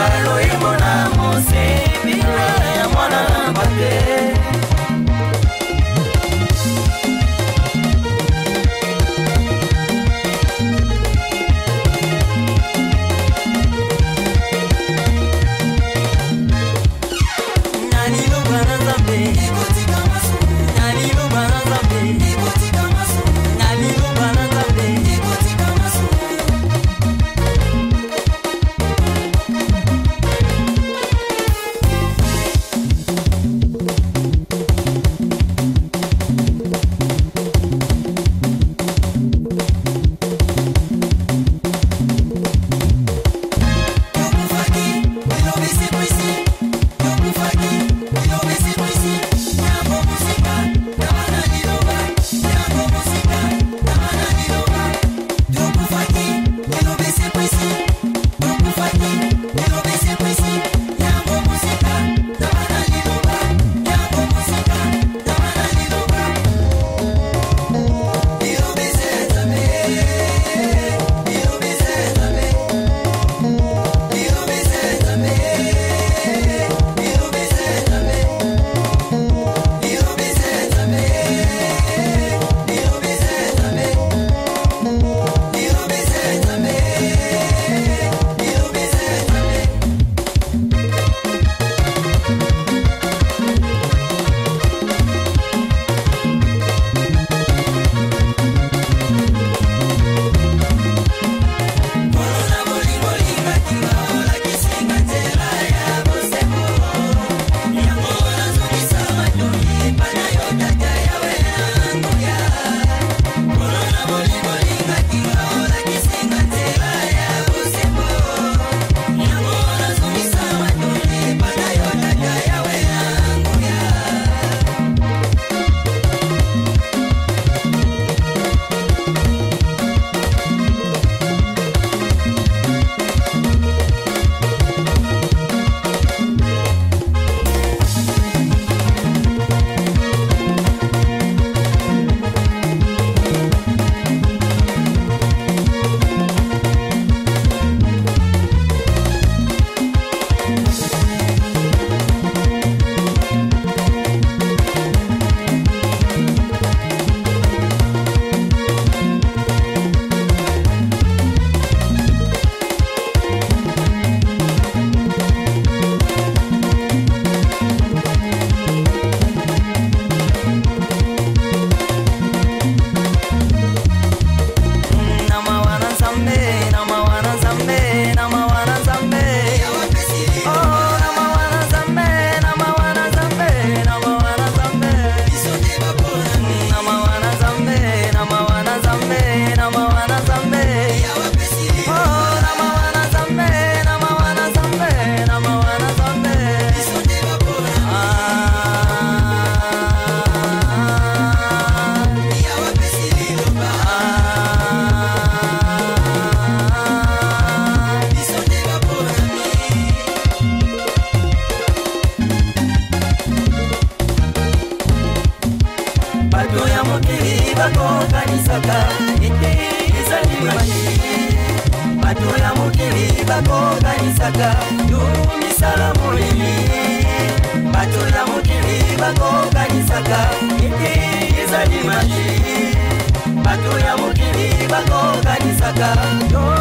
Hallelujah, bakokanisaka